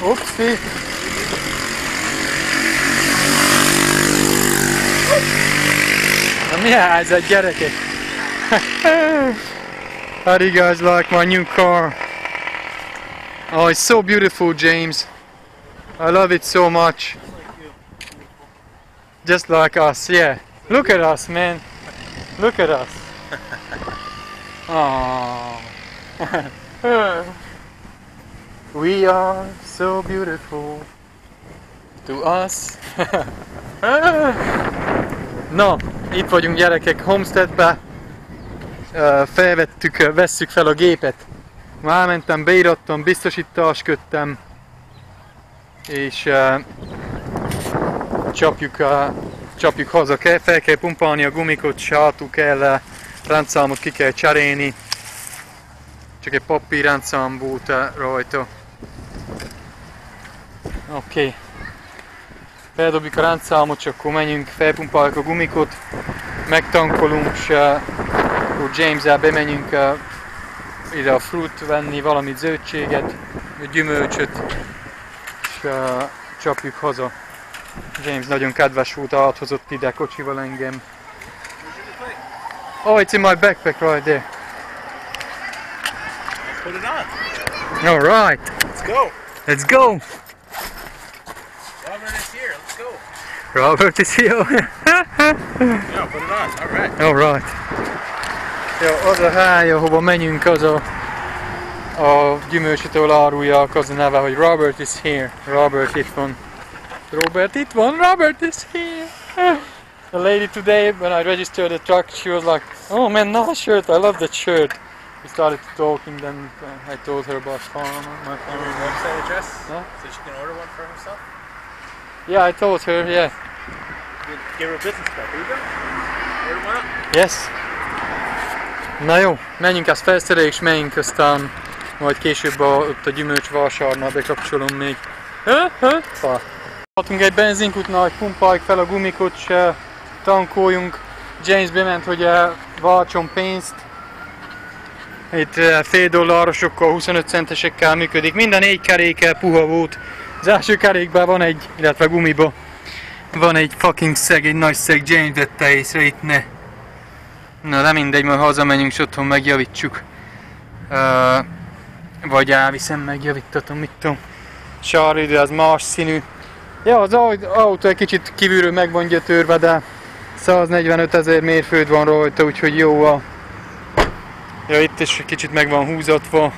Na mi a helyzet gyerekek? How do you guys like my new car? Oh, it's so beautiful, James. I love it so much. Just like us, yeah. Look at us, man. Look at us. Aww. we are so beautiful to us. Na, itt vagyunk gyerekek Homesteadbe. Felvettük, vesszük fel a gépet. Már mentem, beirattam, biztosításködtem. És uh, csapjuk, uh, csapjuk haza. Kell, fel kell pumpálni a gumikot, se hátul kell, uh, ráncszámot ki kell cserélni. Csak egy papír ráncszám volt rajta. Oké. Okay. Feldobjuk a ráncszámot, csak akkor menjünk, felpumpáljuk a gumikot, megtankolunk, és uh, akkor James-el bemenjünk uh, ide a fruit venni, valamit zöldséget, gyümölcsöt, és uh, csapjuk haza. James nagyon kedves volt, áthozott ide kocsival engem. Oh, it's in my backpack right there. Put it on. All right, Let's go. let's go. Robert is here. Yeah, put it on. All right. All right. Ja, az a hely, ahova menjünk, az a, a gyümölcsötől árulják, az a neve, hogy Robert is here. Robert itt van. Robert itt van, Robert is here. The lady today, when I registered the truck, she was like, oh man, nice shirt, I love that shirt. We started talking, then uh, I told her about farm, my Give her farm. your website address Huh? so she can order one for herself. Yeah, I told her, yeah. Give her a business card. Here you go. Yes. Na jó, menjünk ezt felszereljük, és menjünk aztán majd később a, ott a gyümölcs vasárnál bekapcsolom még. Fa. Hatunk egy benzinkútnál, hogy pumpáljuk fel a gumikot, és eh, tankoljunk. James bement, hogy eh, váltson pénzt. Itt eh, fél dollárosokkal, 25 centesekkel működik. Minden négy kerékkel puha volt. Az első kerékben van egy, illetve gumiba van egy fucking szeg, egy nagy szeg, James vette észre itt ne. Na de mindegy, majd hazamegyünk és otthon megjavítsuk. Uh, vagy elviszem, megjavítatom, mit tudom. Sárga idő, az más színű. Ja, az au- autó egy kicsit kívülről meg van gyötörve, de 145 ezer mérföld van rajta, úgyhogy jó a... Ja, itt is kicsit meg van húzatva.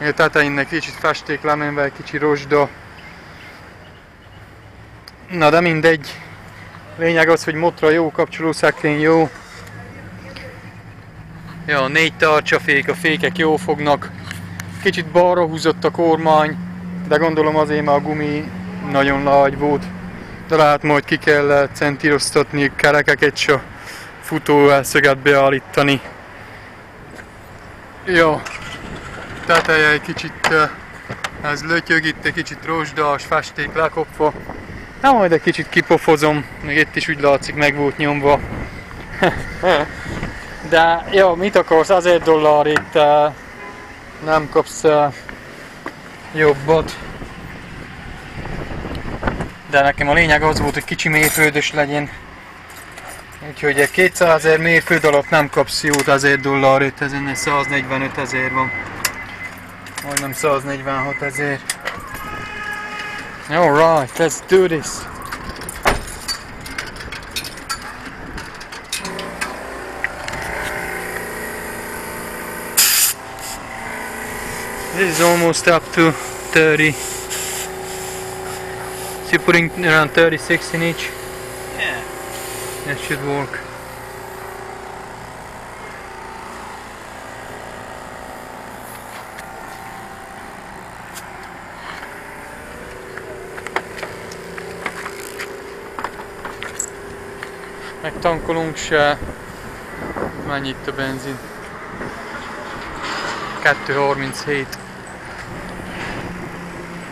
A tetejének kicsit festék lemenve, kicsi rozsda. Na de mindegy. Lényeg az, hogy motra jó, kapcsolószekrény jó. Ja, négy tartsafék, a fékek jó fognak. Kicsit balra húzott a kormány, de gondolom azért már a gumi nagyon nagy volt. De lehet majd ki kell centíroztatni kerekeket, és a futóelszöget beállítani. Jó. Teteje egy kicsit, eh, ez lötyög itt, egy kicsit rozsdás, festék lekopva. Na majd egy kicsit kipofozom, még itt is úgy látszik meg volt nyomva. De jó, mit akarsz, azért dollár itt uh, nem kapsz uh, jobbat. De nekem a lényeg az volt, hogy kicsi mérföldös legyen. Úgyhogy egy 200 ezer mérföld alatt nem kapsz jót, azért dollár itt, ez ennél 145 ezer van. Majdnem 146 ezer. Alright, let's do this. This is almost up to 30. So you're putting around 36 in each? Yeah. That should work. Megtankolunk se. Mennyi itt a benzin? 2.37.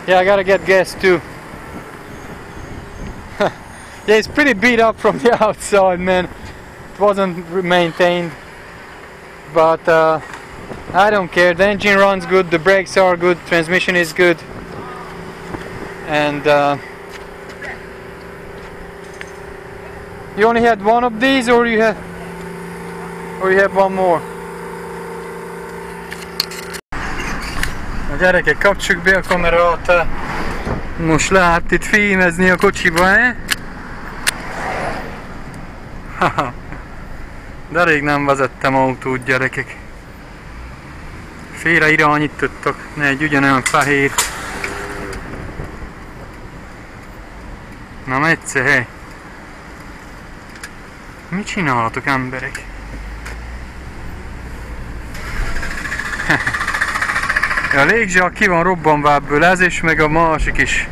Yeah, I gotta get gas too. yeah, it's pretty beat up from the outside, man. It wasn't maintained, but uh, I don't care. The engine runs good, the brakes are good, transmission is good. and uh, you only had one of these, or you had, or you have one more. A gyerekek, kapcsoljuk be a kamerát. Most lehet itt filmezni a kocsiba, eh? De rég nem vezettem autót, gyerekek. Félre irányítottak, ne egy ugyanolyan fehér. Na egyszer, hely. Mit csinálhatok, emberek? a légzsák ki van robbanva ebből ez, és meg a másik is.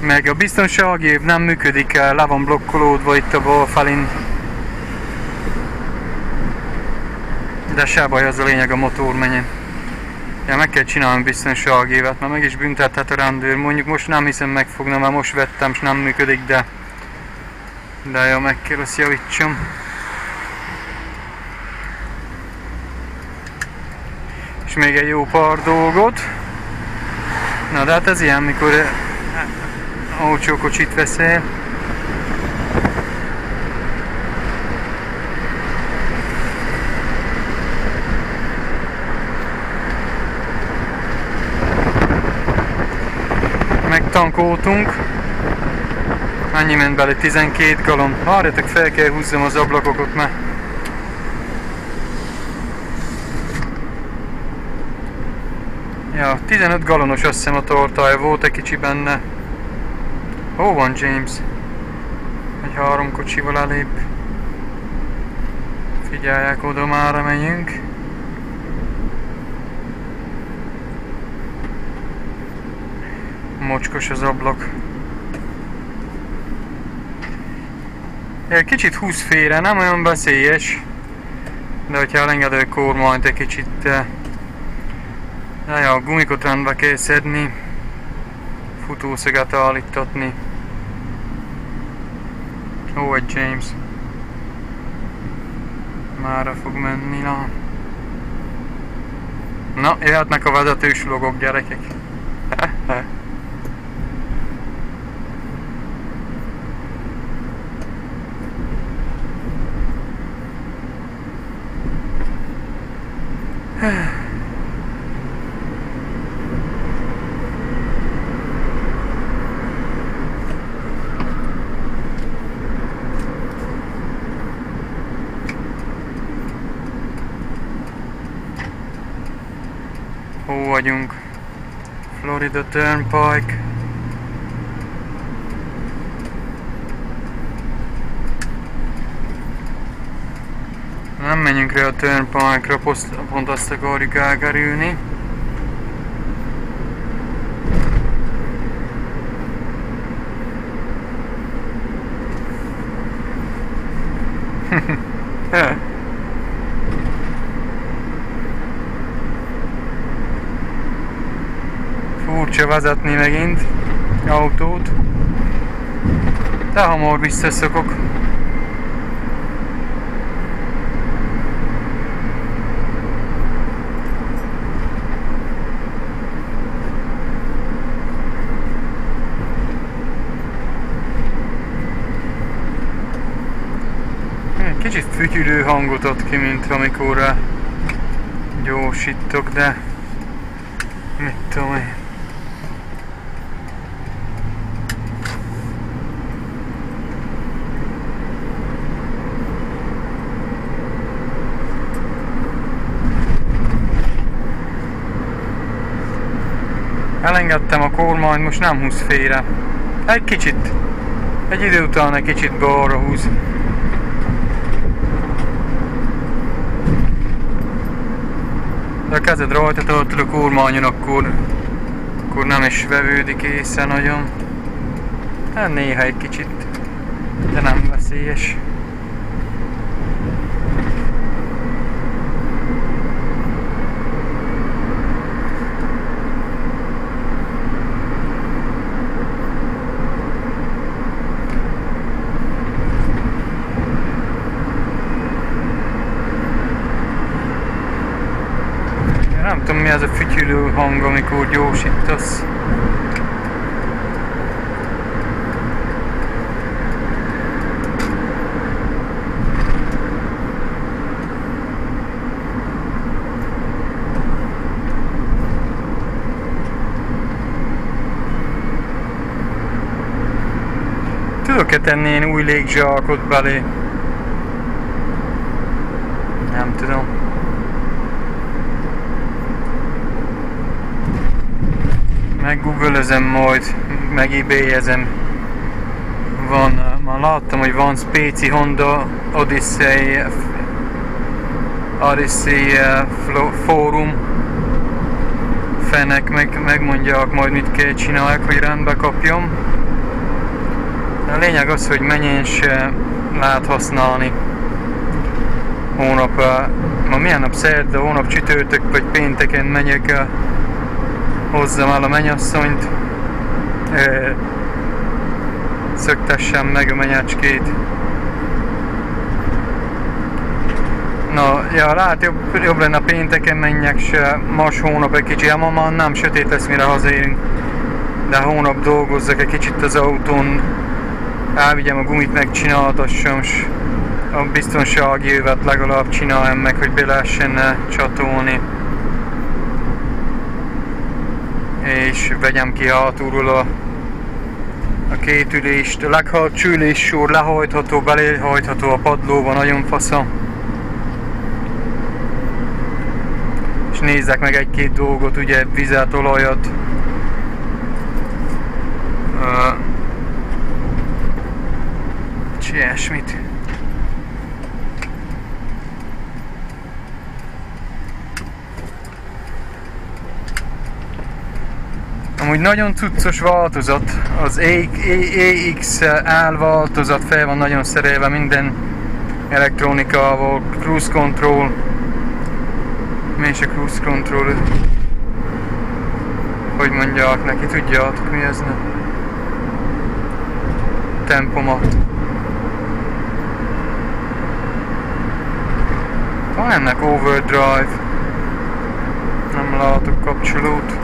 Meg a biztonsági nem működik, le van blokkolódva itt a bal felén. De se baj, az a lényeg a motor menjen. Ja, meg kell csinálni biztonsági évet, mert meg is büntethet a rendőr. Mondjuk most nem hiszem megfogna, mert most vettem, és nem működik, de... De jó, meg kell azt javítsam. És még egy jó pár dolgot. Na de hát ez ilyen, mikor eh, olcsó kocsit veszel. Megtankoltunk. Annyi ment bele? 12 galon. Várjatok, fel kell húzzam az ablakokat, mert Ja, 15 galonos azt hiszem a tortája, volt egy kicsi benne. Hol van James? Egy három kocsival elép. Figyelják, oda már megyünk. Mocskos az ablak. Kicsit húz félre, nem olyan veszélyes. De hogyha elengedő a kormányt egy kicsit eh, Ja, a gumikot rendbe kell szedni, futószöget állítatni. Ó, egy James. Mára fog menni, na. Na, jöhetnek a vezetős logok, gyerekek. Hol vagyunk? Florida Turnpike. Nem menjünk rá a Turnpike-ra, pont azt akarjuk elkerülni. Furcsa vezetni megint autót. De hamar visszaszokok. Egy Kicsit fütyülő hangot ad ki, mint amikor eh, gyorsítok, de mit tudom én. Elengedtem a kormányt, most nem húz félre. Egy kicsit. Egy idő után egy kicsit balra húz. De a kezed rajta tartod a kormányon, akkor, akkor nem is vevődik észre nagyon. Hát néha egy kicsit, de nem veszélyes. sülő hang, amikor gyorsítasz. Tudok-e tenni én új légzsalkot belé? Nem tudom. Meggooglezem majd, meg ebay Van, már láttam, hogy van Spéci Honda Odyssey Odyssey fórum. Fenek meg, megmondják majd mit kell csinálják, hogy rendbe kapjam. A lényeg az, hogy mennyien se lehet használni. Hónap, ma milyen nap? Szerda, hónap csütörtök vagy pénteken megyek hozzam el a mennyasszonyt, szöktessem meg a menyecskét. Na, ja, lehet jobb, jobb lenne pénteken menjek, se más hónap egy kicsit, ma nem sötét lesz, mire hazérünk. De hónap dolgozzak egy kicsit az autón, elvigyem a gumit, megcsináltassam, a biztonsági jövet legalább csináljam meg, hogy be lehessen csatolni. És vegyem ki hátulról a, a két ülést. A leghátsó sor lehajtható, beléhajtható a padlóban, nagyon fasza. És nézzek meg egy-két dolgot, ugye vizet, olajat. Uh, ilyesmit. Amúgy nagyon cuccos változat, az EXL változat fel van nagyon szerelve minden elektronikával, cruise control, mi is a cruise control, hogy mondják neki, tudjátok mi ez? Ne? Tempomat. Van ennek overdrive. Nem látok kapcsolót.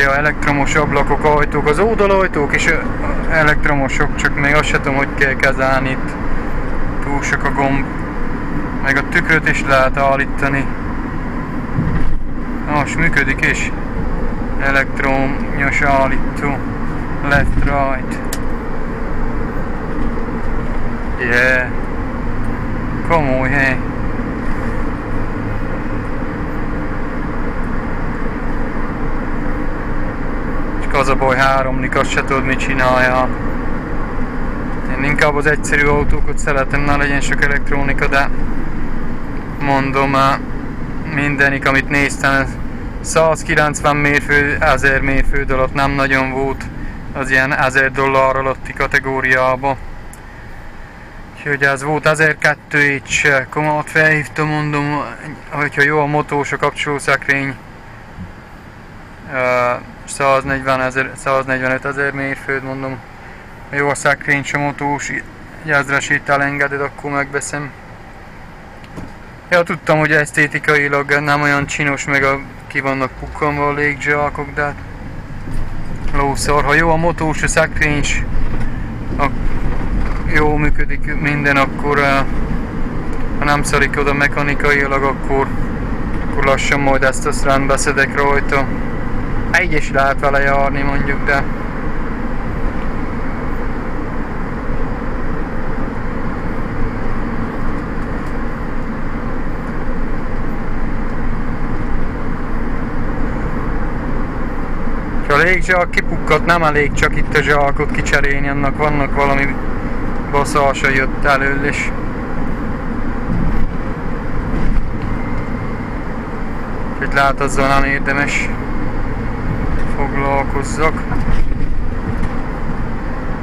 A elektromos ablakok, ajtók, az oldalajtók és elektromosok, csak még azt sem tudom, hogy kell kezelni itt. Túl sok a gomb. Meg a tükröt is lehet állítani. Most működik is. Elektromos állító. Left, right. Yeah. Komoly hely. Az a baj háromnik, azt se tudod mit csinálja. Én inkább az egyszerű autókat szeretem, ne legyen sok elektronika, de mondom, mindenik, amit néztem, 190 mérföld, 1000 mérföld alatt nem nagyon volt az ilyen 1000 dollár alatti kategóriába. Úgyhogy ez volt 1002 és komolyan felhívtam, mondom, hogyha jó a motós a kapcsolószekrény, 140 ezer, 145 ezer mérföld, mondom, jó a szekrény csomótós, ezres itt elengeded, akkor megbeszem. Ja, tudtam, hogy esztétikailag nem olyan csinos, meg a, ki vannak pukkanva a légzsákok, de hát lószar. Ha jó a motós, a szekrény, a, jó működik minden, akkor ha nem szarik oda mechanikailag, akkor, akkor lassan majd ezt a rendbe szedek rajta. Egy is lehet vele járni mondjuk, de Ha a légzsák kipukkat, nem elég csak itt a zsákot kicserélni, annak vannak valami baszása jött elől is. Úgyhogy lehet azzal nem érdemes foglalkozzak.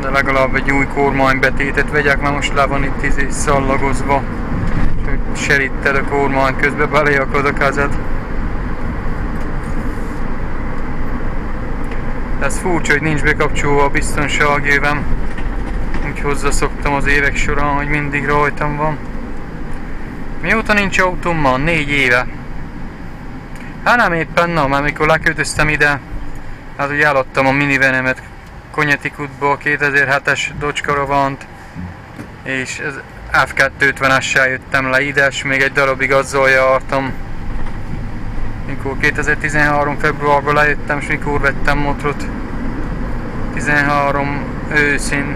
De legalább egy új kormánybetétet vegyek, mert most le van itt izé szallagozva. Hogy seritted a kormány közben beleakad a kezed. Ez furcsa, hogy nincs bekapcsolva a biztonságévem. Úgy hozzászoktam az évek során, hogy mindig rajtam van. Mióta nincs autóm ma? Négy éve. Hát nem éppen, na, mert mikor leköltöztem ide, Hát ugye eladtam a minivenemet Konyetikutból, 2007-es Dodge és az F250-essel jöttem le ide, és még egy darabig azzal jártam. Mikor 2013 februárban lejöttem, és mikor vettem motrot. 13 őszén.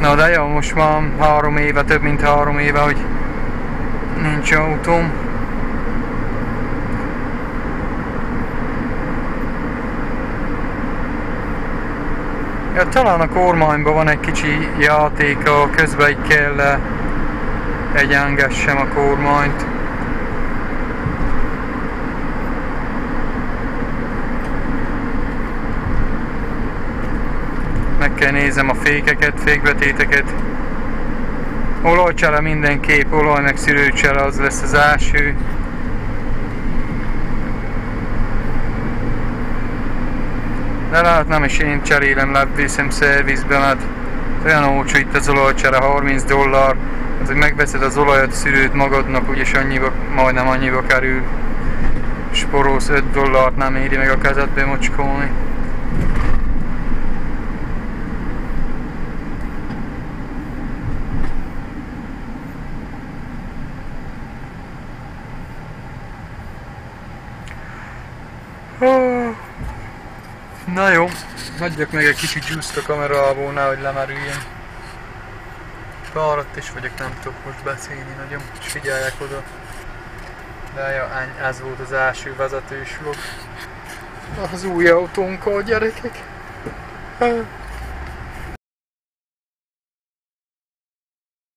Na de jó, most már három éve, több mint három éve, hogy nincs autóm. Ja, talán a kormányban van egy kicsi játék, a közben így kell eh, egyengessem a kormányt. Meg kell nézem a fékeket, fékbetéteket. Olajcsele mindenképp, olaj meg szűrőcsele az lesz az első. De hát nem is én cserélem le, viszem szervizbe, mert olyan olcsó itt az olajcsere, 30 dollár. Hát, hogy megveszed az olajat, szűrőt magadnak, úgyis annyiba, majdnem annyiba kerül. Sporolsz 5 dollárt, nem éri meg a kezedbe mocskolni. Oh. Na jó, hagyjak meg egy kicsit juice a kamerából, nehogy lemerüljön. Fáradt is vagyok, nem tudok most beszélni nagyon, és figyeljek oda. De ja, ez volt az első vezetős vlog. Az új autónkkal, gyerekek.